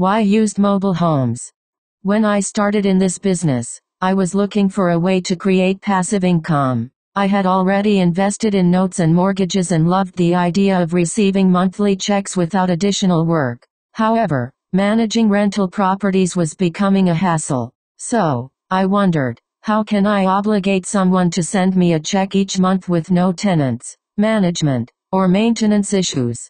Why used mobile homes? When I started in this business, I was looking for a way to create passive income. I had already invested in notes and mortgages and loved the idea of receiving monthly checks without additional work. However, managing rental properties was becoming a hassle. So, I wondered, how can I obligate someone to send me a check each month with no tenants, management, or maintenance issues?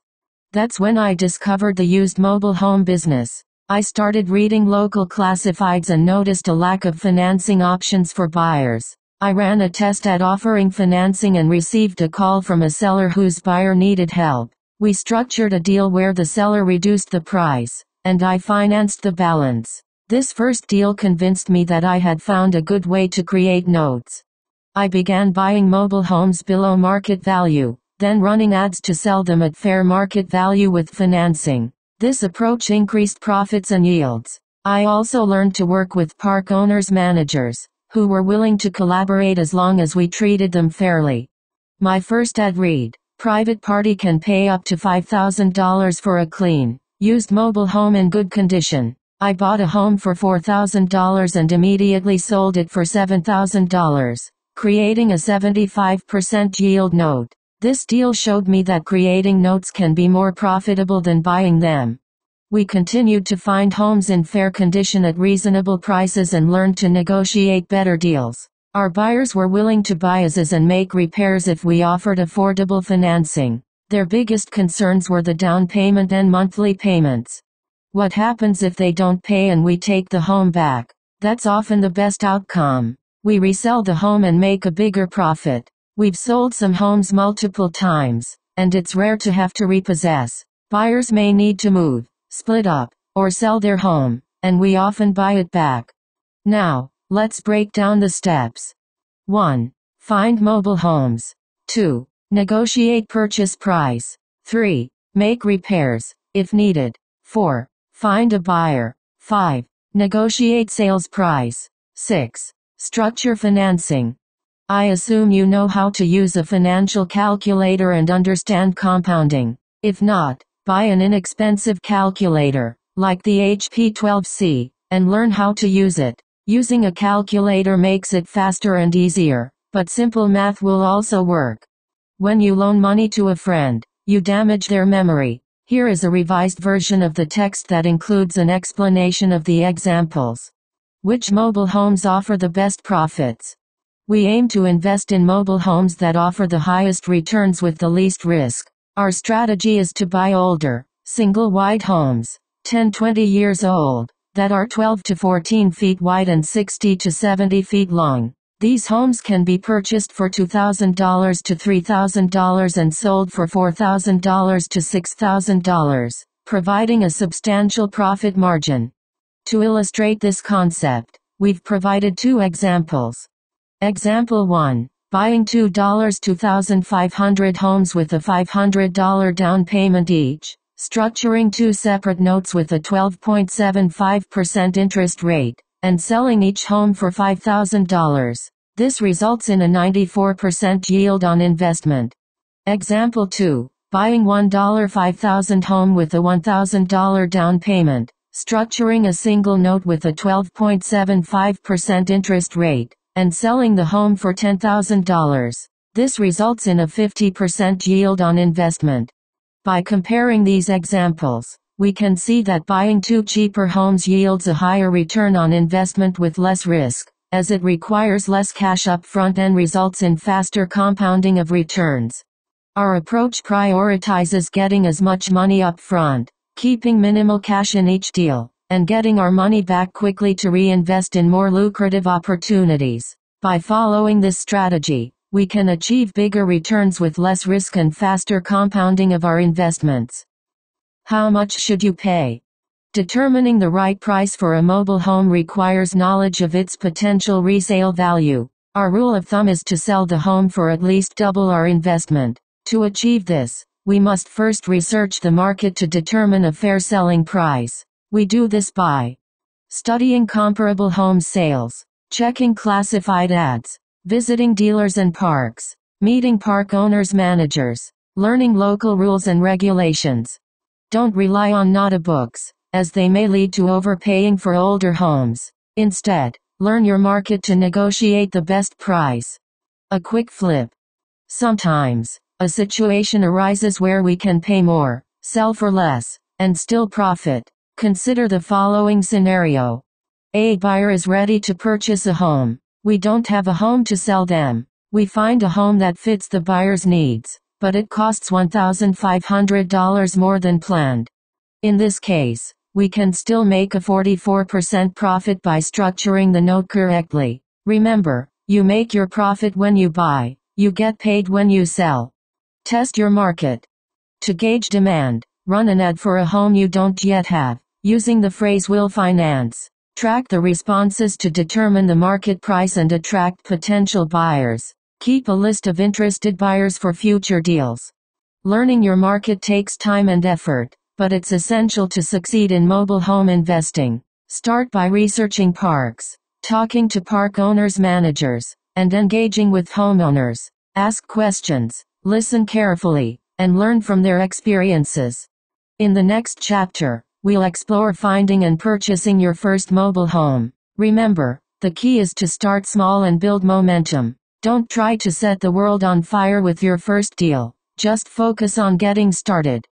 That's when I discovered the used mobile home business. I started reading local classifieds and noticed a lack of financing options for buyers. I ran a test at offering financing and received a call from a seller whose buyer needed help. We structured a deal where the seller reduced the price, and I financed the balance. This first deal convinced me that I had found a good way to create notes. I began buying mobile homes below market value, then running ads to sell them at fair market value with financing. This approach increased profits and yields. I also learned to work with park owners managers, who were willing to collaborate as long as we treated them fairly. My first ad read, private party can pay up to $5,000 for a clean, used mobile home in good condition. I bought a home for $4,000 and immediately sold it for $7,000, creating a 75% yield note. This deal showed me that creating notes can be more profitable than buying them. We continued to find homes in fair condition at reasonable prices and learned to negotiate better deals. Our buyers were willing to buy as is and make repairs if we offered affordable financing. Their biggest concerns were the down payment and monthly payments. What happens if they don't pay and we take the home back? That's often the best outcome. We resell the home and make a bigger profit. We've sold some homes multiple times, and it's rare to have to repossess. Buyers may need to move split up, or sell their home, and we often buy it back. Now, let's break down the steps. 1. Find mobile homes. 2. Negotiate purchase price. 3. Make repairs, if needed. 4. Find a buyer. 5. Negotiate sales price. 6. Structure financing. I assume you know how to use a financial calculator and understand compounding. If not, Buy an inexpensive calculator, like the HP 12C, and learn how to use it. Using a calculator makes it faster and easier, but simple math will also work. When you loan money to a friend, you damage their memory. Here is a revised version of the text that includes an explanation of the examples. Which mobile homes offer the best profits? We aim to invest in mobile homes that offer the highest returns with the least risk. Our strategy is to buy older, single-wide homes, 10-20 years old, that are 12 to 14 feet wide and 60 to 70 feet long. These homes can be purchased for $2,000 to $3,000 and sold for $4,000 to $6,000, providing a substantial profit margin. To illustrate this concept, we've provided two examples. Example 1. Buying $2 2,500 homes with a $500 down payment each. Structuring two separate notes with a 12.75% interest rate, and selling each home for $5,000. This results in a 94% yield on investment. Example 2. Buying $1 5000 home with a $1,000 down payment, structuring a single note with a 12.75% interest rate, and selling the home for $10,000. This results in a 50% yield on investment. By comparing these examples, we can see that buying two cheaper homes yields a higher return on investment with less risk, as it requires less cash up front and results in faster compounding of returns. Our approach prioritizes getting as much money up front, keeping minimal cash in each deal, and getting our money back quickly to reinvest in more lucrative opportunities. By following this strategy, we can achieve bigger returns with less risk and faster compounding of our investments. How much should you pay? Determining the right price for a mobile home requires knowledge of its potential resale value. Our rule of thumb is to sell the home for at least double our investment. To achieve this, we must first research the market to determine a fair selling price. We do this by studying comparable home sales, checking classified ads, visiting dealers and parks, meeting park owners managers, learning local rules and regulations. Don't rely on NADA books. as they may lead to overpaying for older homes. Instead, learn your market to negotiate the best price. A quick flip. Sometimes, a situation arises where we can pay more, sell for less, and still profit. Consider the following scenario. A buyer is ready to purchase a home. We don't have a home to sell them. We find a home that fits the buyer's needs, but it costs $1,500 more than planned. In this case, we can still make a 44% profit by structuring the note correctly. Remember, you make your profit when you buy, you get paid when you sell. Test your market. To gauge demand, run an ad for a home you don't yet have, using the phrase will finance. Track the responses to determine the market price and attract potential buyers. Keep a list of interested buyers for future deals. Learning your market takes time and effort, but it's essential to succeed in mobile home investing. Start by researching parks, talking to park owners' managers, and engaging with homeowners. Ask questions, listen carefully, and learn from their experiences. In the next chapter, we'll explore finding and purchasing your first mobile home. Remember, the key is to start small and build momentum. Don't try to set the world on fire with your first deal. Just focus on getting started.